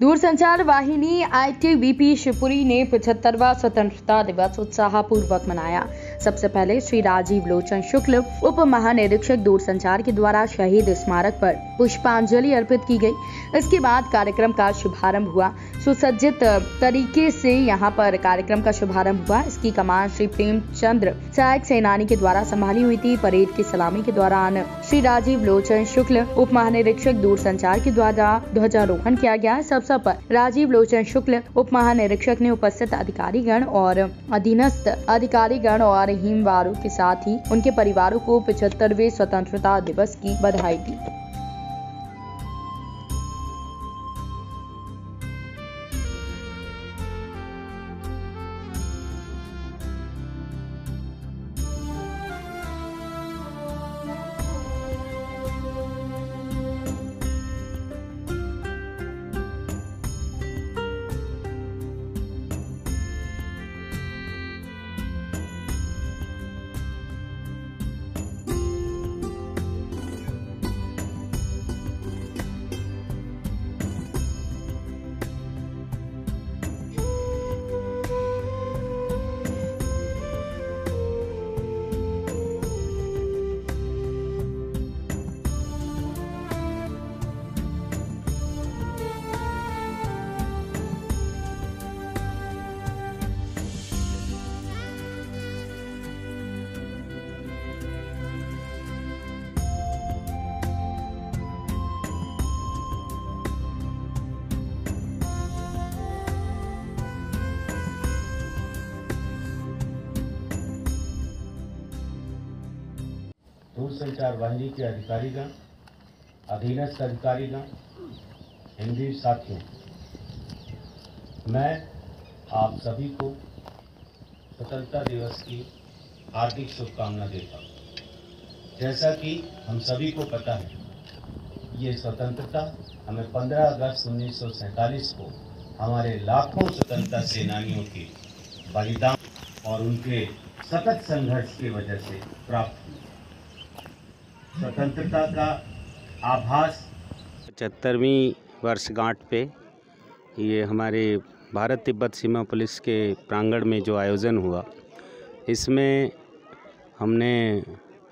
दूरसंचार वाहिनी आईटीबीपी शिवपुरी ने पिछहत्तरवा स्वतंत्रता दिवस उत्साहपूर्वक मनाया। सबसे पहले श्री राजीव लोचन शुक्ल उप महानिरीक्षक दूरसंचार के द्वारा शहीद स्मारक पर पुष्पांजलि अर्पित की गई। इसके बाद कार्यक्रम का शुभारंभ हुआ। सुसज्जित तरीके से यहाँ पर कार्यक्रम का शुभारंभ हुआ। इसकी कमान श्री प्रेमचंद्र सहायक सेनानी के द्वारा संभाली हुई थी। परेड की सलामी के दौरान श्री राजीव लोचन शुक्ल उप महानिरीक्षक दूर संचार के द्वारा ध्वजारोहण किया गया। इस अवसर पर राजीव लोचन शुक्ल उप महानिरीक्षक ने उपस्थित अधिकारीगण और अधीनस्थ अधिकारीगण और हिमवारों के साथ ही उनके परिवारों को पिछहत्तरवे स्वतंत्रता दिवस की बधाई दी। दूरसंचार वाहिनी के अधिकारीगण, अधीनस्थ अधिकारीगण, हिंदी साथियों, मैं आप सभी को स्वतंत्रता दिवस की हार्दिक शुभकामना देता हूँ। जैसा कि हम सभी को पता है, ये स्वतंत्रता हमें 15 अगस्त उन्नीस सौ सैंतालीस को हमारे लाखों स्वतंत्रता सेनानियों के बलिदान और उनके सतत संघर्ष की वजह से प्राप्त हुई। स्वतंत्रता का आभास। पचहत्तरवीं वर्षगांठ पे ये हमारे भारत तिब्बत सीमा पुलिस के प्रांगण में जो आयोजन हुआ, इसमें हमने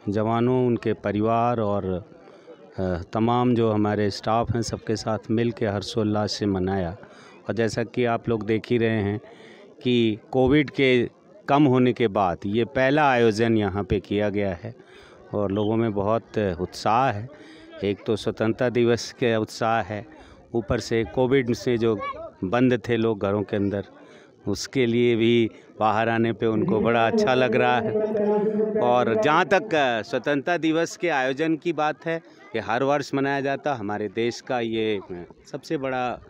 जवानों, उनके परिवार और तमाम जो हमारे स्टाफ हैं सबके साथ मिल के हर्षोल्लास से मनाया। और जैसा कि आप लोग देख ही रहे हैं कि कोविड के कम होने के बाद ये पहला आयोजन यहाँ पे किया गया है। और लोगों में बहुत उत्साह है। एक तो स्वतंत्रता दिवस के उत्साह है। ऊपर से कोविड से जो बंद थे लोग घरों के अंदर, उसके लिए भी बाहर आने पे उनको बड़ा अच्छा लग रहा है। और जहाँ तक स्वतंत्रता दिवस के आयोजन की बात है, ये हर वर्ष मनाया जाता, हमारे देश का ये सबसे बड़ा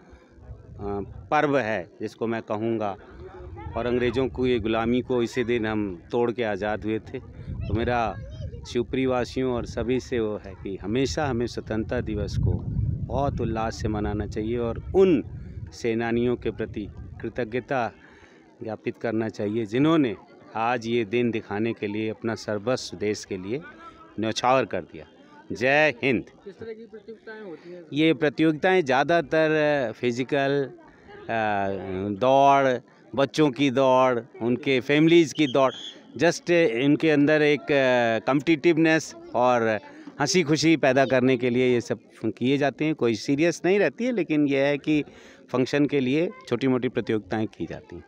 पर्व है, जिसको मैं कहूँगा। और अंग्रेज़ों को, ये गुलामी को इसी दिन हम तोड़ के आज़ाद हुए थे। तो मेरा शिवपुरी वासियों और सभी से वो है कि हमेशा हमें स्वतंत्रता दिवस को बहुत उल्लास से मनाना चाहिए और उन सेनानियों के प्रति कृतज्ञता ज्ञापित करना चाहिए जिन्होंने आज ये दिन दिखाने के लिए अपना सर्वस्व देश के लिए न्यौछावर कर दिया। जय हिंद। किस तरह की प्रतियोगिताएँ होती हैं? ये प्रतियोगिताएँ ज़्यादातर फ़िज़िकल दौड़ बच्चों की दौड़ उनके फैमिलीज़ की दौड़ जस्ट इनके अंदर एक कम्पटिटिवनेस और हँसी खुशी पैदा करने के लिए ये सब किए जाते हैं। कोई सीरियस नहीं रहती है, लेकिन यह है कि फ़ंक्शन के लिए छोटी मोटी प्रतियोगिताएँ की जाती हैं।